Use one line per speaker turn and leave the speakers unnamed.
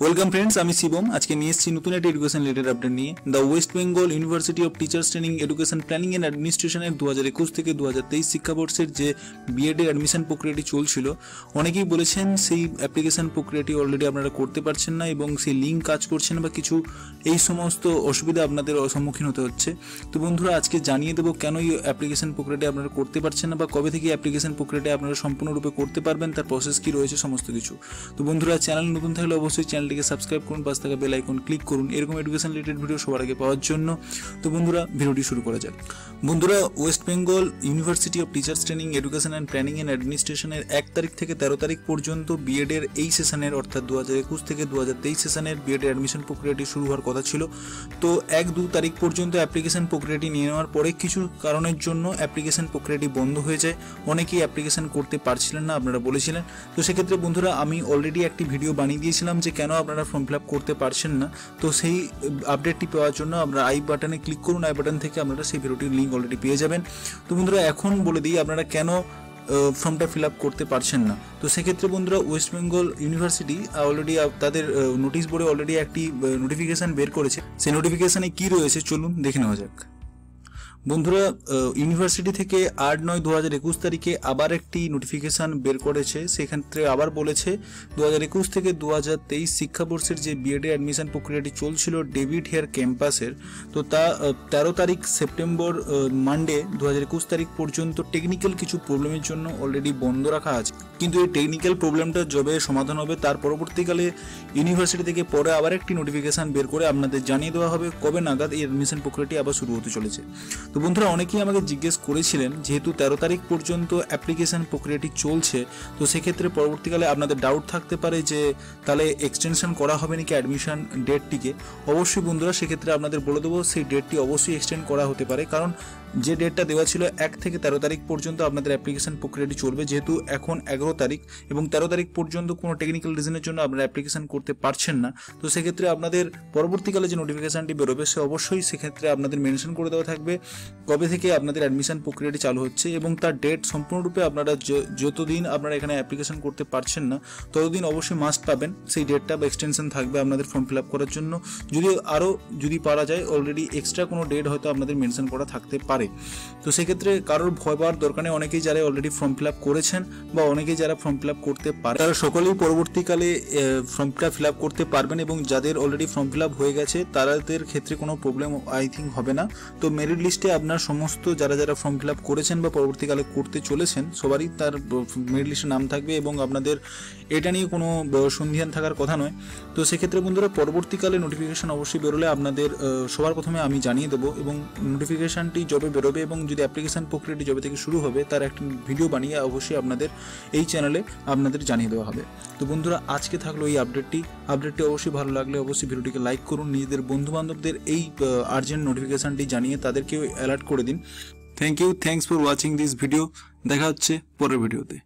Welcome friends আমি শিবম। আজকে নিয়ে এসেছি নতুন একটা এডুকেশন রিলেটেড আপডেট নিয়ে। The West Bengal University of Teachers Training Education Planning and অ্যাডমিনিস্ট্রেশনের দু হাজার একুশ থেকে দু হাজার তেইশ শিক্ষাবর্ষের যে বিএড এর অ্যাডমিশন প্রক্রিয়াটি চলছিল, অনেকেই বলেছেন সেই অ্যাপ্লিকেশন প্রক্রিয়াটি অলরেডি আপনারা করতে পারছেন না এবং সেই লিঙ্ক কাজ করছে না বা কিছু এই সমস্ত অসুবিধা আপনাদের সম্মুখীন হতে হচ্ছে। তো বন্ধুরা, আজকে জানিয়ে দেবো কেন এই অ্যাপ্লিকেশন প্রক্রিয়াটি আপনারা করতে পারছেন না বা কবে থেকে অ্যাপ্লিকেশন প্রক্রিয়াটি আপনারা সম্পূর্ণরূপে করতে পারবেন, তার প্রসেস কি রয়েছে, সমস্ত কিছু। তো বন্ধুরা চ্যানেল নতুন থাকলে অবশ্যই চ্যানেলটিকে সাবস্ক্রাইব করুন, পাশ থাকা বেল আইকন ক্লিক করুন। এরকম এডুকেশন রিলেটেড ভিডিও সবার আগে পাওয়ার জন্য। তো বন্ধুরা ভিডিওটি শুরু করা যাক। বন্ধুরা West Bengal University of Teachers Training Education and Planning and অ্যাডমিনিস্ট্রেশনের এক তারিখ থেকে তেরো তারিখ পর্যন্ত বিএড এর এই সেশনের অর্থাৎ দু হাজার একুশ থেকে দু হাজার তেইশ সেশনের বিএড এর অ্যাডমিশন প্রক্রিয়াটি শুরু হওয়ার কথা ছিল। তো এক দু তারিখ পর্যন্ত অ্যাপ্লিকেশন প্রক্রিয়াটি নিয়ে নেওয়ার পরে কিছু কারণের জন্য অ্যাপ্লিকেশন প্রক্রিয়াটি বন্ধ হয়ে যায়। অনেকেই অ্যাপ্লিকেশন করতে পারছিলেন না, আপনারা বলেছিলেন। তো সেক্ষেত্রে বন্ধুরা, আমি অলরেডি একটি ভিডিও বানিয়ে দিয়েছিলাম যে কেন আপনারা ফর্ম ফিল করতে পারছেন না, তো সেই আপডেটটি পাওয়ার জন্য আপনারা আই বাটনে ক্লিক করুন। আই বাটন থেকে আপনারা সেই ভিডিওটির লিঙ্ক অলরেডি পেয়ে যাবেন। তো বন্ধুরা, এখন বলে দিই, আপনারা কেন ফর্মটা ফিল আপ করতে পারছেন না? তো সেক্ষেত্রে বন্ধুরা ওয়েস্ট বেঙ্গল ইউনিভার্সিটি অলরেডি তাদের নোটিশ বোর্ডে অলরেডি একটি নোটিফিকেশান বের করেছে। সেই নোটিফিকেশানে কি রয়েছে? চলুন দেখে নেওয়া যাক। বন্ধুরা ইউনিভার্সিটি থেকে আট নয় দু হাজার একুশ তারিখে আবার একটি নোটিফিকেশান বের করেছে। সেক্ষেত্রে আবার বলেছে দু হাজার একুশ থেকে দু হাজার তেইশ শিক্ষাবর্ষের যে বিএডে অ্যাডমিশন প্রক্রিয়াটি চলছিল ডেভিড হেয়ার ক্যাম্পাসের তো তা তেরো তারিখ সেপ্টেম্বর মানডে দু হাজার একুশ তারিখ পর্যন্ত টেকনিক্যাল কিছু প্রবলেমের জন্য অলরেডি বন্ধ রাখা আছে। কিন্তু এই টেকনিক্যাল প্রবলেমটা যবে সমাধান হবে, তার পরবর্তীকালে ইউনিভার্সিটি থেকে পরে আবার একটি নোটিফিকেশান বের করে আপনাদের জানিয়ে দেওয়া হবে কবে নাগাদ এই অ্যাডমিশন প্রক্রিয়াটি আবার শুরু হতে চলেছে। তো বন্ধুরা, অনেকেই আমাকে জিজ্ঞেস করেছিলেন, যেহেতু তেরো তারিখ পর্যন্ত অ্যাপ্লিকেশান প্রক্রিয়াটি চলছে, তো সেক্ষেত্রে পরবর্তীকালে আপনাদের ডাউট থাকতে পারে যে, তাহলে এক্সটেনশন করা হবে নাকি অ্যাডমিশন ডেটটিকে অবশ্যই বন্ধুরা, সেক্ষেত্রে আপনাদের বলে দেবো, সেই ডেটটি অবশ্যই এক্সটেন্ড করা হতে পারে। কারণ যে ডেটটা দেওয়া ছিল এক থেকে তেরো তারিখ পর্যন্ত আপনাদের অ্যাপ্লিকেশন প্রক্রিয়াটি চলবে। যেহেতু এখন এগারো তারিখ এবং তেরো তারিখ পর্যন্ত কোনো টেকনিক্যাল রিজনের জন্য আপনারা অ্যাপ্লিকেশন করতে পারছেন না, তো সেক্ষেত্রে আপনাদের পরবর্তীকালে যে নোটিফিকেশানটি বেরোবে সে অবশ্যই সেক্ষেত্রে আপনাদের মেনশন করে দেওয়া থাকবে। কবে থেকে আপনাদের অ্যাডমিশন প্রক্রিয়াটি চালু হচ্ছে এবং তার ডেট সম্পূর্ণরূপে আপনারা যতদিন আপনারা এখানে অ্যাপ্লিকেশন করতে পারছেন না, ততদিন অবশ্যই মাস্ট পাবেন। সেই ডেটটা বা এক্সটেনশন থাকবে আপনাদের ফর্ম ফিল আপ করার জন্য। যদি আরও যদি পারা যায় অলরেডি এক্সট্রা কোনো ডেট হয়তো আপনাদের মেনশন করা থাকতে পারে। তো সেক্ষেত্রে কারোর ভয় পাওয়ার দরকার নেই। অনেকেই যারা অলরেডি ফর্ম ফিল আপ করেছেন বা অনেকেই যারা ফর্ম ফিল আপ করতে পারে, তারা সকলেই পরবর্তীকালে ফর্মটা ফিল আপ করতে পারবেন এবং যাদের অলরেডি ফর্ম ফিল আপ হয়ে গেছে তাদের ক্ষেত্রে কোনো প্রবলেম আই থিঙ্ক হবে না। তো মেরিট লিস্টে আপনার সমস্ত যারা যারা ফর্ম ফিল আপ করেছেন বা পরবর্তীকালে করতে চলেছেন, সবারই তার মেরিট লিস্টে নাম থাকবে এবং আপনাদের এটা নিয়ে কোনো সন্ধিহান থাকার কথা নয়। তো সেক্ষেত্রে বন্ধুরা, পরবর্তীকালে নোটিফিকেশান অবশ্যই বেরোলে আপনাদের সবার প্রথমে আমি জানিয়ে দেবো এবং নোটিফিকেশানটি যবে বেরোবে এবং যদি অ্যাপ্লিকেশান প্রক্রিয়াটি যবে থেকে শুরু হবে, তার একটা ভিডিও বানিয়ে অবশ্যই আপনাদের এই চ্যানেলে আপনাদের জানিয়ে দেওয়া হবে। তো বন্ধুরা, আজকে থাকল এই আপডেটটি আপডেটটি অবশ্যই ভালো লাগলে অবশ্যই ভিডিওটিকে লাইক করুন, নিজেদের বন্ধুবান্ধবদের এই আর্জেন্ট নোটিফিকেশানটি জানিয়ে তাদেরকেও অ্যালার্ট করে দিন। Thank you thanks for watching this video দেখা হচ্ছে পরের ভিডিওতে